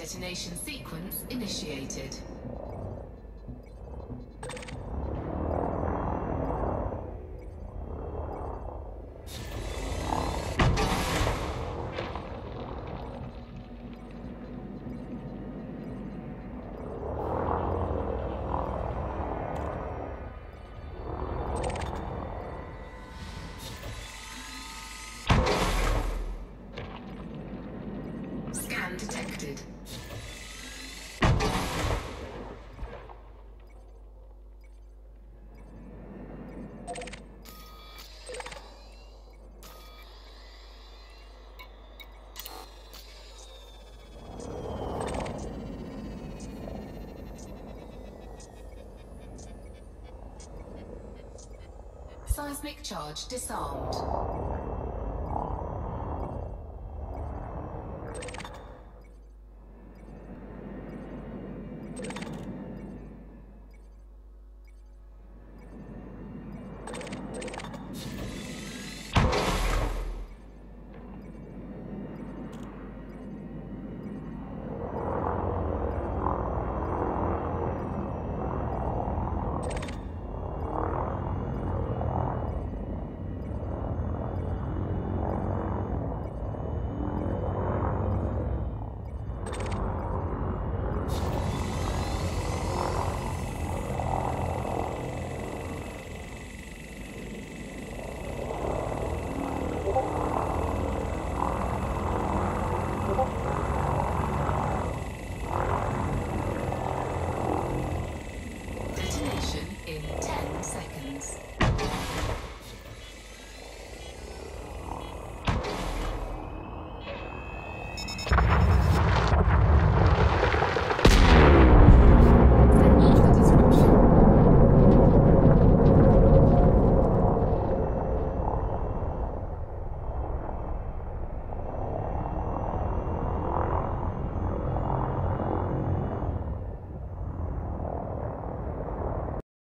Detonation sequence initiated. Detected. Seismic charge disarmed.